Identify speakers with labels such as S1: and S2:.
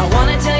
S1: I wanna tell